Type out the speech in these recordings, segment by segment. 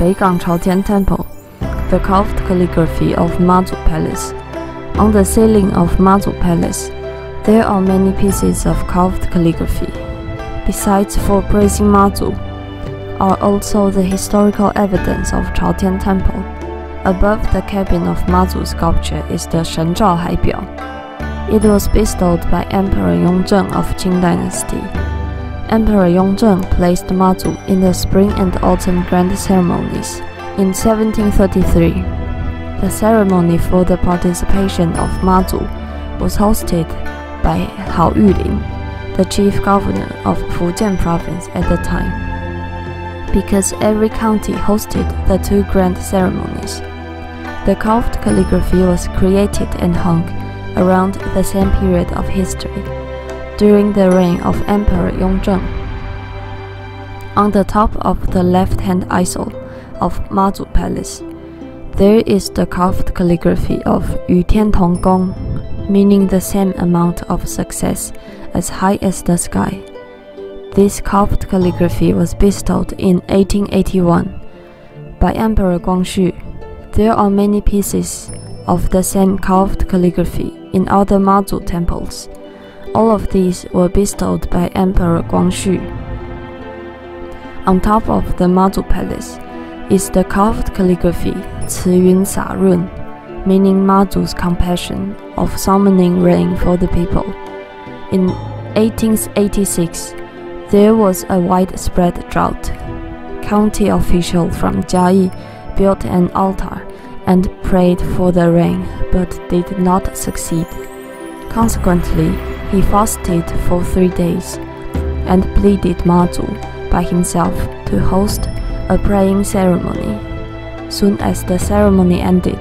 Beigang Chaotian Temple, the carved calligraphy of Mazu Palace. On the ceiling of Mazu Palace, there are many pieces of carved calligraphy. Besides for praising Mazu, are also the historical evidence of Chaotian Temple. Above the cabin of Mazu sculpture is the Shen-Zhao Haibiao. It was bestowed by Emperor Yongzheng of Qing Dynasty. Emperor Yongzheng placed Mazu in the spring and autumn grand ceremonies. In 1733, the ceremony for the participation of Mazu was hosted by Hao Yulin, the chief governor of Fujian province at the time. Because every county hosted the two grand ceremonies, the carved calligraphy was created and hung around the same period of history during the reign of Emperor Yongzheng. On the top of the left-hand easel of Mazu Palace, there is the carved calligraphy of Yu Tian Tong Gong, meaning the same amount of success as high as the sky. This carved calligraphy was bestowed in 1881 by Emperor Guangxu. There are many pieces of the same carved calligraphy in other Mazu temples. All of these were bestowed by Emperor Guangxu. On top of the Mazu Palace is the carved calligraphy Ci Yun Sa Run, meaning Mazu's compassion of summoning rain for the people. In 1886, there was a widespread drought. County officials from Jiayi built an altar and prayed for the rain, but did not succeed. Consequently, he fasted for three days and pleaded Mazu by himself to host a praying ceremony. Soon as the ceremony ended,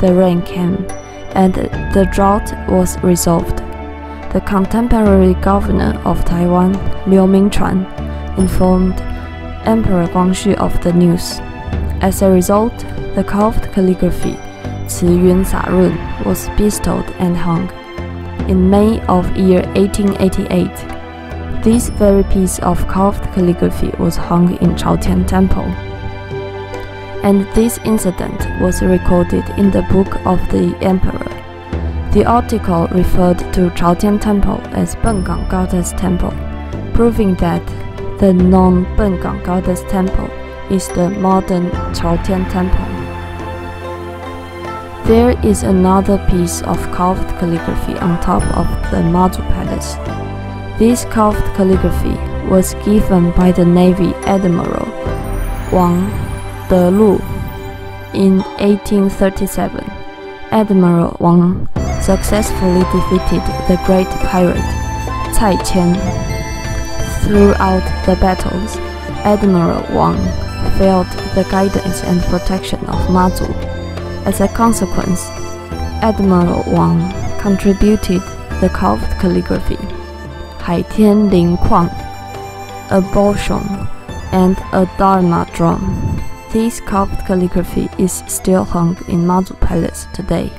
the rain came and the drought was resolved. The contemporary governor of Taiwan, Liu Mingchuan, informed Emperor Guangxu of the news. As a result, the carved calligraphy Ci Yun Sa Run was bestowed and hung. In May of year 1888, this very piece of carved calligraphy was hung in Chaotian Temple. And this incident was recorded in the book of the emperor. The article referred to Chaotian Temple as Bengang Goddess Temple, proving that the non-Bengang Goddess Temple is the modern Chaotian Temple. There is another piece of carved calligraphy on top of the Mazu Palace. This carved calligraphy was given by the Navy Admiral Wang Delu in 1837. Admiral Wang successfully defeated the great pirate Cai Qian. Throughout the battles, Admiral Wang felt the guidance and protection of Mazu. As a consequence, Admiral Wang contributed the carved calligraphy, Hai Tian Ling Kuang, a Bolshong, and a Dharma drum. This carved calligraphy is still hung in Mazu Palace today.